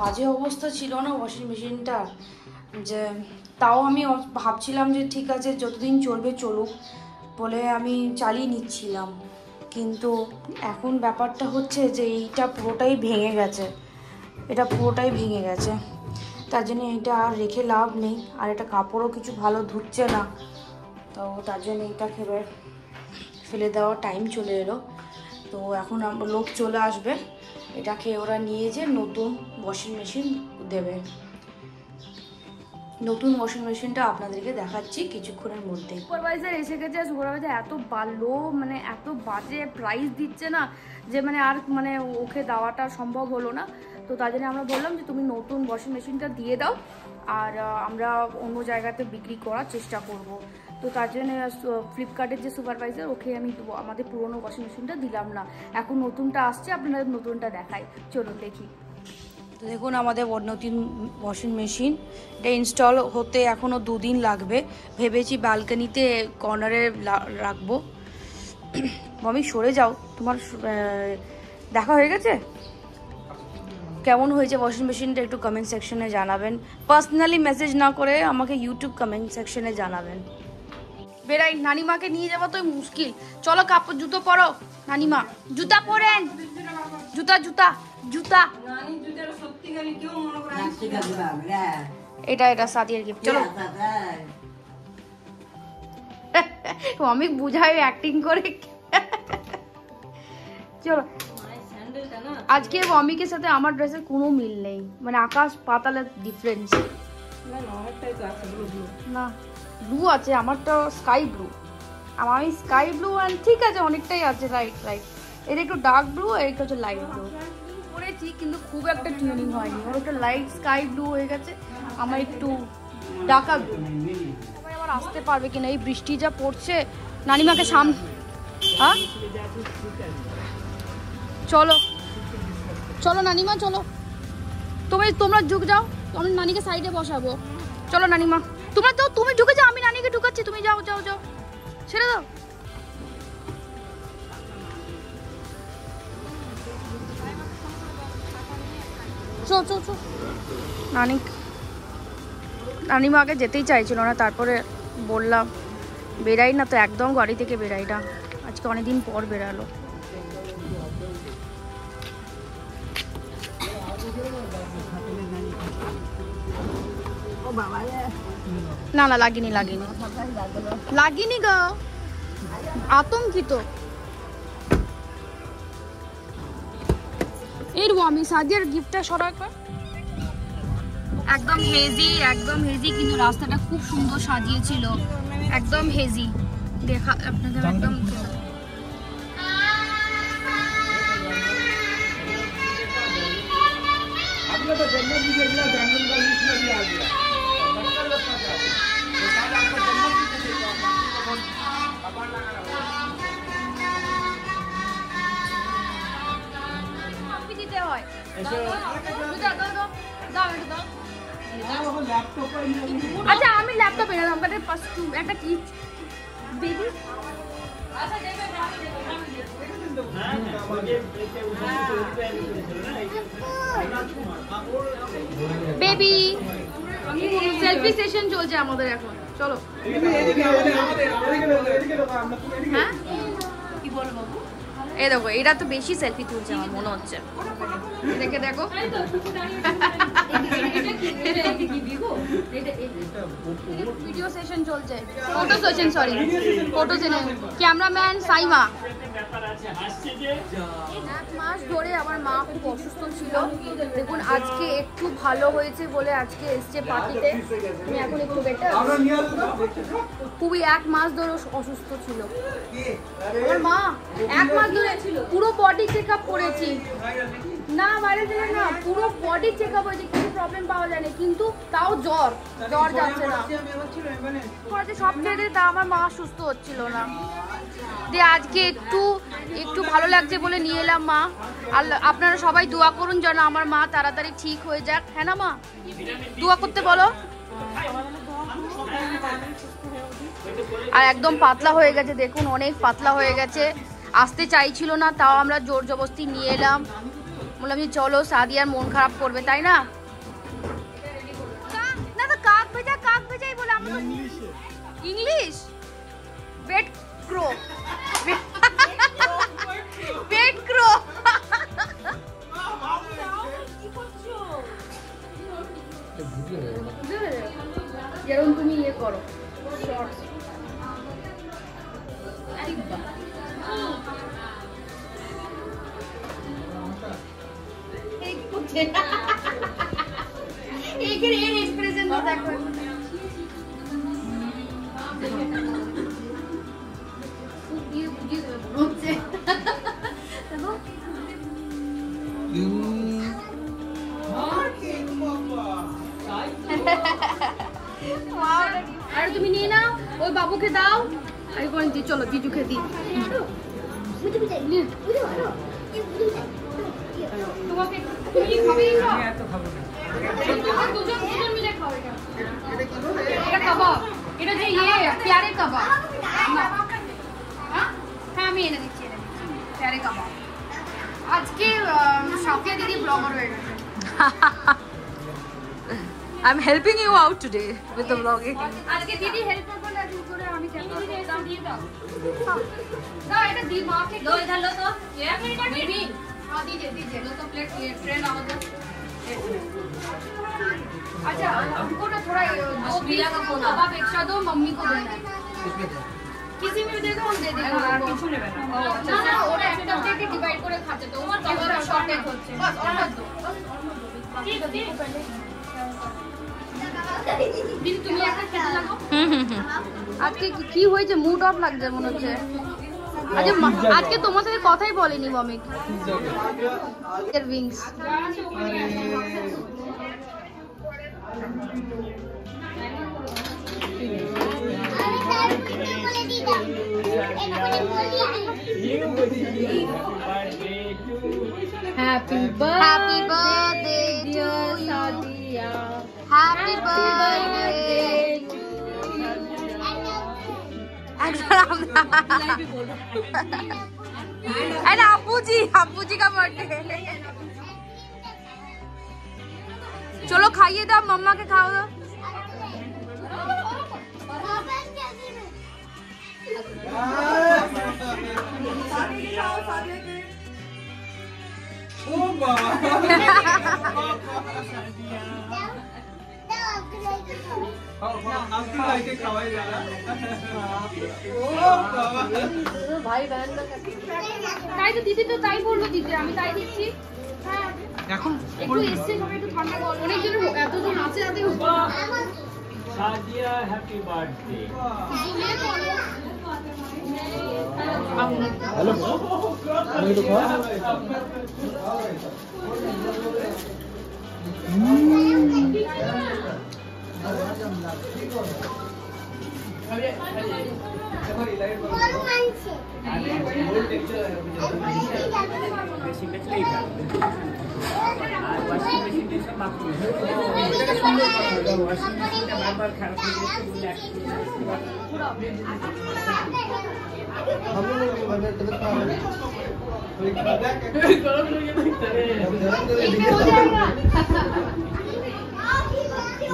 বাজে অবস্থা ছিল না ওয়াশিং মেশিনটা যে তাও আমি ভাবছিলাম যে ঠিক আছে যতদিন চলবে চলুক বলে আমি চালিয়ে নিচ্ছিলাম। কিন্তু এখন ব্যাপারটা হচ্ছে যে এইটা পুরোটাই ভেঙে গেছে। এটা পুরোটাই ভেঙে গেছে। তার জন্য এটা আর রেখে লাভ নেই। আর এটা কাপড়ও কিছু ভালো ধুচ্ছে না। তো তার জন্য এটাকে এবার ফেলে দেওয়ার টাইম চলে এলো। তো এখন লোক চলে আসবে। এটাকে ওরা নিয়ে যে নতুন ওয়াশিং মেশিন দেবে। নতুন ওয়াশিং মেশিনটা আপনাদেরকে দেখাচ্ছি কিছুক্ষণের মধ্যে। সুপারভাইজার এসে গেছে সুপারভাইজার এত ভালো মানে এত বাজে প্রাইস দিচ্ছে না যে মানে আর মানে ওকে দেওয়াটা সম্ভব হলো না। তো তার জন্য আমরা বললাম যে, তুমি নতুন ওয়াশিং মেশিনটা দিয়ে দাও, আর আমরা অন্য জায়গাতে বিক্রি করার চেষ্টা করব। তো তার জন্য ফ্লিপকার্টের যে সুপারভাইজার ওকে আমি আমাদের পুরোনো ওয়াশিং মেশিনটা দিলাম না। এখন নতুনটা আসছে আপনাদের নতুনটা দেখাই। চলুন দেখি। দেখুন, আমাদের নতুন ওয়াশিং মেশিন এটা ইনস্টল হতে এখনও দুদিন লাগবে। ভেবেছি ব্যালকানিতে কর্নারে রাখব। মমি, সরে যাও। তোমার দেখা হয়ে গেছে? কেমন হয়েছে ওয়াশিং মেশিনটা একটু কমেন্ট সেকশনে জানাবেন। পার্সোনালি মেসেজ না করে আমাকে ইউটিউব কমেন্ট সেকশনে জানাবেন। বেড়াই নানিমাকে নিয়ে যাওয়া তো মুশকিল। চলো কাপড় জুতো পরো। নানিমা জুতা পরেন জুতা জুতা জুতা। এটা এটা সাদিয়ার গিফট চলো। আমি বুঝাই অ্যাক্টিং করে। চলো। আজকে অমিকের সাথে আমার ড্রেসের কোনো মিল নেই। মানে আকাশ পাতালের ডিফারেন্স না। ব্লু আছে, আমারটা স্কাই ব্লু আমার আমি স্কাই ব্লু অ্যান্ড ঠিক আছে, অনেকটাই আছে রাইট রাইট এটা একটু ডার্ক ব্লু আর এটা হচ্ছে লাইট ব্লু করেছি, কিন্তু খুব একটা টিউনিং হয়নি। ওর একটা লাইট স্কাই ব্লু হয়ে গেছে, আমার একটু ডাকা ব্লু সবাই আবার আসতে পারবে কিনা? এই বৃষ্টি যা পড়ছে, নানিমাকে সাম হ্যাঁ? চলো। চলো নানিমা, চলো। তুমি, তোমরা যুগ যাও, আমি নানিকে সাইডে বসাবো। চলো নানিমা। তোমরা তো, তুমি ঢুকে যাও, আমি নানিকে ঢুকাচ্ছি, তুমি যাও যাও যাও। ছেড়ে দাও। চো নানি নানিমা আগে যেতেই চাইছিল না, তারপরে বললাম বেরাই না তো, একদম গাড়ি থেকে বেরাই না আজকে অনেকদিন পর বেরালো না না লাগিনি লাগিনি লাগিনি গো আতঙ্কিত এর আমি সাদিয়ার গিফটটা সরা একবার একদম হেজি একদম হেজি কিন্তু রাস্তাটা খুব সুন্দর সাজিয়েছিল একদম হেজি দেখা আপনাদের একদম आपने तो जन्नत भी देख लिया जन्नत का लिस्ट में भी आ गया আচ্ছা আমি ল্যাপটপে এলাম আমাদের পাঁচ একটা কি বেবি বেবি সেলফি সেশন চলছে আমাদের এখন চলো এদিকে আমাদের আমাদের এদিকে দেখো এদিকে আমরা এদিকে হ্যাঁ কি বলো বাবু এই দেখো, এটা তো বেশি সেলফি তুলছে আমার, মনে হচ্ছে। দেখে দেখো। ভিডিও সেশন চলছে। Photo session sorry photo session cameraman Saima এক মাস ধরে আমার মা খুব অসুস্থ ছিল। দেখুন আজকে একটু ভালো হয়েছে বলে আজকে এসছে পার্টিতে আমি এখন একটু বেটার খুবই এক মাস ধরে অসুস্থ ছিল। আমার মা এক মাস ধরে পুরো বডি চেক আপ করেছি। না বাইরে থেকে না পুরো বডি চেক আপ হয়েছে কিছু প্রবলেম পাওয়া যায়নি। কিন্তু তাও জ্বর জ্বর যাচ্ছে না। সব খেয়ে দিয়ে তা আমার মা সুস্থ হচ্ছিল না। দিয়ে আজকে একটু একটু ভালো লাগছে বলে নিয়ে এলাম মা। আল্লাহ আপনারা সবাই দোয়া করুন যেন আমার মা তাড়াতাড়ি ঠিক হয়ে যাক। হ্যাঁ না মা? দোয়া করতে বলো। আর একদম পাতলা হয়ে গেছে দেখুন অনেক পাতলা হয়ে গেছে। আসতে চাইছিল না তাও আমরা জোর জবস্তি নিয়ে এলাম। বললাম যে চলো সাদিয়ার মন খারাপ করবে তাই না? না তো কাক ভেজা কাক ভেজাই বলে আমরা English. Bad crow bad crow যেরকম তুমি ইয়ে করো শর্টস এইখানে এর এক্সপ্রেশন দেখো আর তুমি নিয়ে নাও, ওই বাবুকে দাও। আমি বলি দি চলো, জিজুকে দিই। তোমাকে এটা। যে ইয়ে প্যারে কাবাব। সাফিয়া দিদি ব্লগার হয়ে গেছে I'm helping you out today with the vlogging. আজকে দিদি হেল্প করবে না দিদি করে আমি ক্যামেরা করতাম দিয়ে দাও না এটা দি মাকে দো इधर लो तो एक मिनट बेबी हां दीजिए दीजिए लो तो प्लेट ये ट्रेन आओ तो अच्छा हमको ना थोड़ा दो पीला का फोन कबाब एक्स्ट्रा दो मम्मी को देना है হুম হুম আজকে কি হয়েছে? মুড অফ লাগছে মনে হচ্ছে। আজকে আচ্ছা, আজকে তোমার সাথে কথাই বলেনি Bhowmik wings Happy birthday to you. Happy birthday. अरे अबू जी अबू जी का बर्थडे चलो खाइए दो मम्मा के खाओ दो ও তাই তো দিদি তো তাই বলল দিদি আমি তাই দিচ্ছি। এখন একটু এসছে সবাই একটু ঠান্ডা কর অনেকজন এতজন আছে এত Sadia happy birthday Hello. Mày được không? Hãy subscribe cho kênh Ghiền Mì Gõ Để không bỏ lỡ những video hấp dẫn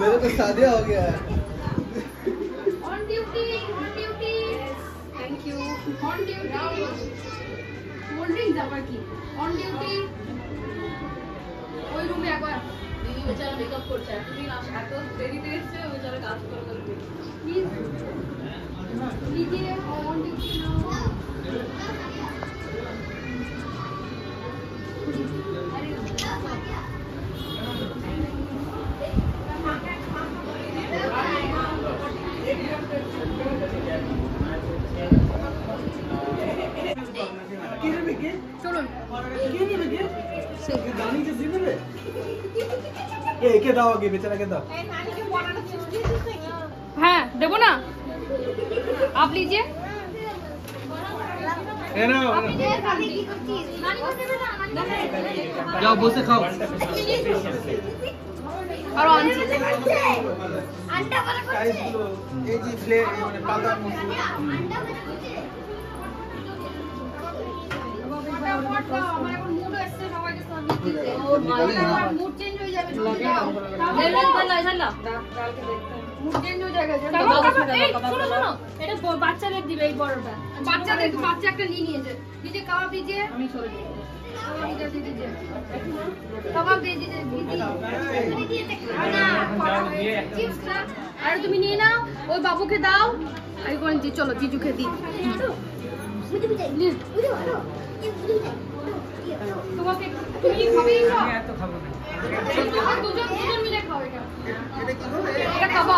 मेरे तो शादी हो गया है। বেচারা মেকআপ করছে এতদিন আস- এত দেরিতে এসছে ও বেচারা কাজ করে করে প্লিজ লিজিয়ে অন ডিউটি চলুন এই কে দাও আগে বেচারাকে দাও হ্যাঁ দেবো না আপ লিজিয়ে যাও বসে খাও আর এই যে ফ্লে মানে পাতা মুড এসছে সবাইকে মুড আর তুমি নিয়ে নাও ওই বাবুকে দাও আমি করে দিই চলো জিজুকে দিই তোমাকে তুমি খাবে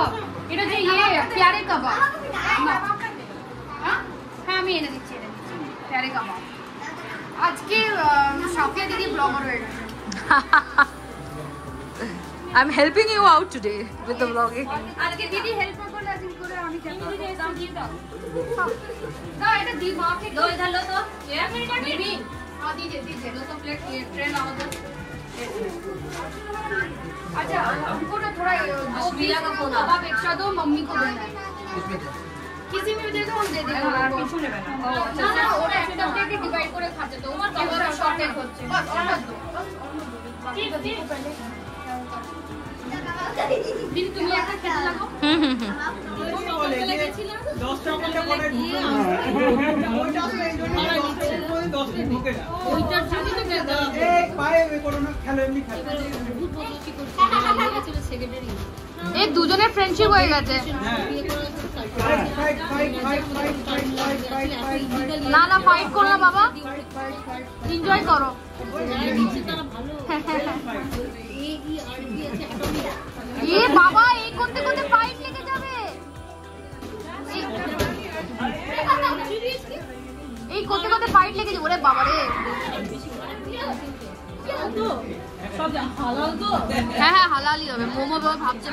কাবাব এটা যে ইয়ে প্যারে কাবাব না। হ্যাঁ? হ্যাঁ আমি এনে দিচ্ছি এনে দিচ্ছি প্যারে কাবাব আজকে আহ, সাফিয়া দিদি ব্লগার হয়ে গেছে I'm helping you out today with the vlogging. আজকে দিদি হেল্প করলে আজকে করে আমি খেতে দাও দিয়ে দাও দাও এটা দি মাকে দো इधर लो तो एक मिनट बेबी हां दीजिए दीजिए लो तो प्लेट ये ट्रेन आओ तो अच्छा हमको ना थोड़ा दो पीला का फोन कबाब एक्स्ट्रा दो मम्मी को देना है किसी में भी दे दो हम दे देंगे আর কিছু নেবে না না না ওরা একটা প্লেটে ডিভাইড করে খাচ্ছে তো তোমার কবার শর্টেজ হচ্ছে বাস অর্ডার দো ঠিক ঠিক দিদি তুমি একটা খেতে লাগো হুম হুম হুম দশ টাকা করে ঢুকে না ওইটা আসলে এই জন্য দশটা ঢুকে না ওইটার জন্য তো খেতে হবে এই পায়ে এ করো না খেলো এমনি খেলো এই দুজনের ফ্রেন্ডশিপ হয়ে গেছে। না না ফাইট করো না বাবা। এনজয় করো। এ বাবা, এই করতে করতে ফাইট লেগে যাবে। এই করতে করতে ফাইট লেগে যাবে। রে বাবা রে হ্যাঁ হ্যাঁ হালালই হবে। মোমো ভাবে ভাবছে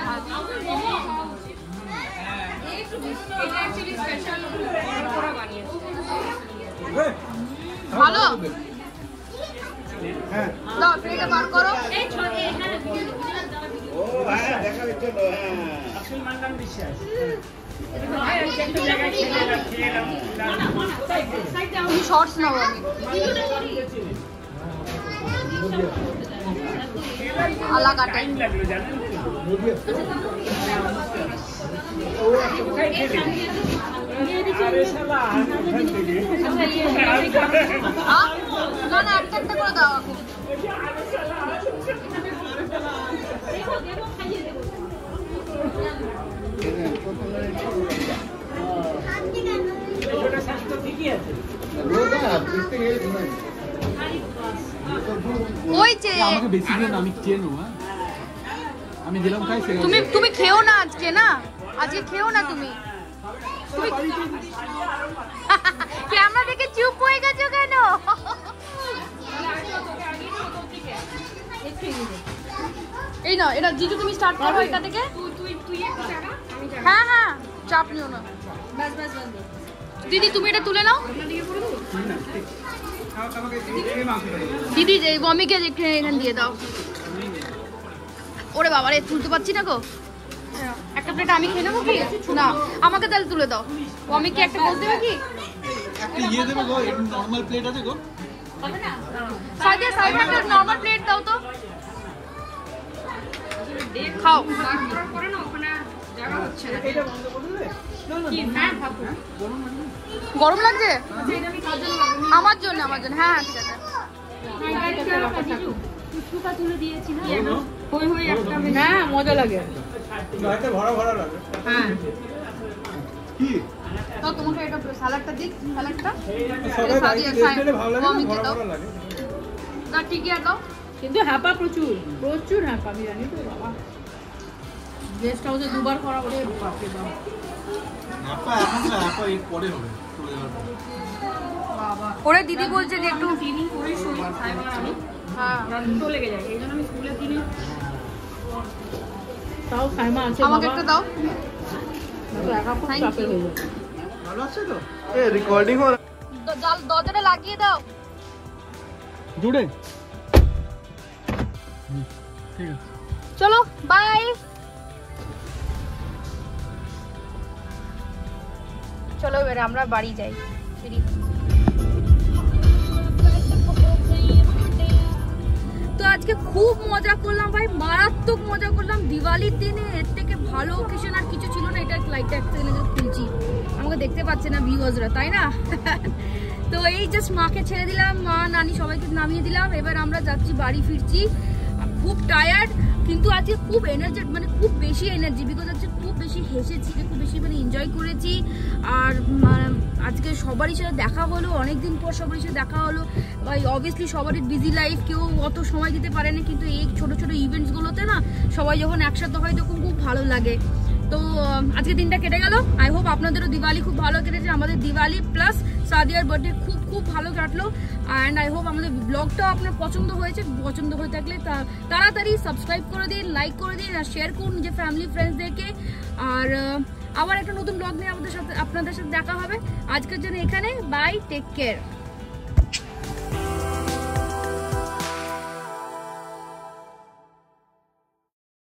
ভালো? শর্টস নেব। আলা কাটাই না না একটা একটা করে দাও ঠিকই আছে ওই যে আমাকে বেশি দিন আমি খেয়ে নেব হ্যাঁ? আমি যেরকম খাই সেরকম তুমি তুমি খেও না আজকে না? আজকে খেও না তুমি? ক্যামেরা দেখে চুপ হয়ে গেছো কেন? এই না এটা জিজু তুমি স্টার্ট করো এটা থেকে হ্যাঁ হ্যাঁ চাপ নিও না। দিদি তুমি এটা তুলে নাও। এই। দিদি যে মমিকে একটু এখানে দিয়ে দাও। ওরে বাবা রে তুলতে পারছি না গো। একটা প্লেট আমি খেয়ে নেব কি? না আমাকে তাহলে তুলে দাও। মমিকে একটা বলতে কি? ইয়ে দেবে গো নর্মাল প্লেট আছে গো। একটা নর্মাল প্লেট দাও তো। খাও। এইটা বন্ধ করে দেবে গরম লাগছে? আমার জন্য আমার জন্য। হ্যাঁ হ্যাঁ, হ্যাঁ, হ্যাঁ। তোমাকে এটা স্যালাডটা না ঠিকই হ্যাপা প্রচুর প্রচুর হ্যাপা বিরিয়ানি তো বাবা। গেস্ট হাউসে দুবার করা বলে আপা এখন না আপা এর পরে হবে চলে যাওয়ার পরে। ওরে দিদি বলছে যে একটু ক্লিনিং করে শুই সাইবার আমি হ্যাঁ দুটো লেগে যায় এই জন্য আমি স্কুলে কিনি তাও সাইমা আছে আমাকে একটা দাও। একা খুব চাপের হয়ে যাবে ভালো আছে তো? এ রেকর্ডিং হলো জাল দরজাটা লাগিয়ে দাও। জুড়ে। ঠিক আছে চলো বাই চলো, এবারে আমরা বাড়ি যাই। তো আজকে খুব মজা করলাম ভাই, মারাত্মক মজা করলাম। দিওয়ালির দিনে এর থেকে ভালো ওকেশন আর কিছু ছিল না, এটা লাইটটা এক খুলছি আমাকে দেখতে পাচ্ছে না ভিউয়ার্সরা তাই না? তো এই জাস্ট মাকে ছেড়ে দিলাম, মা, নানি সবাইকে নামিয়ে দিলাম। এবার আমরা যাচ্ছি, বাড়ি ফিরছি। খুব টায়ার্ড কিন্তু আজকে খুব এনার্জি মানে খুব বেশি এনার্জি বিকজ আজকে বেশি হেসেছি খুব বেশি মানে এনজয় করেছি। আর আজকে সবারই সাথে দেখা হলো অনেক দিন পর সবারই সাথে দেখা হলো। অবভিয়াসলি সবারই বিজি লাইফ কেউ অত সময় দিতে পারে না কিন্তু এই ছোট ছোট ইভেন্টসগুলোতে না, সবাই যখন একসাথে হয় তখন খুব ভালো লাগে। তো আজকে দিনটা কেটে গেল। আই হোপ আপনাদেরও দিওয়ালি খুব ভালো কেটেছে। আমাদের দিওয়ালি প্লাস সাদিয়ার বার্থডে খুব খুব ভালো কাটলো। অ্যান্ড আই হোপ আমাদের ব্লগটাও আপনার পছন্দ হয়েছে। পছন্দ হয়ে থাকলে তাড়াতাড়ি সাবস্ক্রাইব করে দিন লাইক করে দিন, আর শেয়ার করুন নিজের ফ্যামিলি ফ্রেন্ডসদেরকে আর আবার একটা নতুন ব্লগ নিয়ে আমাদের সাথে, আপনাদের সাথে দেখা হবে। আজকের জন্য এখানে। Bye take care